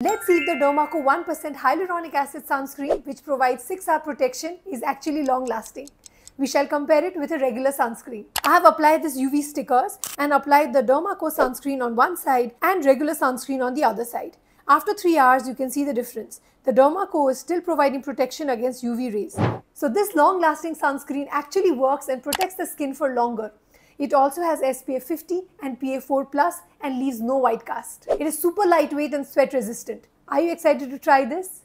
Let's see if the Dermaco 1% hyaluronic acid sunscreen, which provides 6 hour protection, is actually long lasting. We shall compare it with a regular sunscreen. I have applied this UV stickers and applied the Dermaco sunscreen on one side and regular sunscreen on the other side. After 3 hours, you can see the difference. The Dermaco is still providing protection against UV rays. So this long lasting sunscreen actually works and protects the skin for longer. It also has SPF 50 and PA4 plus and leaves no white cast. It is super lightweight and sweat resistant. Are you excited to try this?